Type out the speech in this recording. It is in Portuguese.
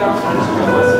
especial.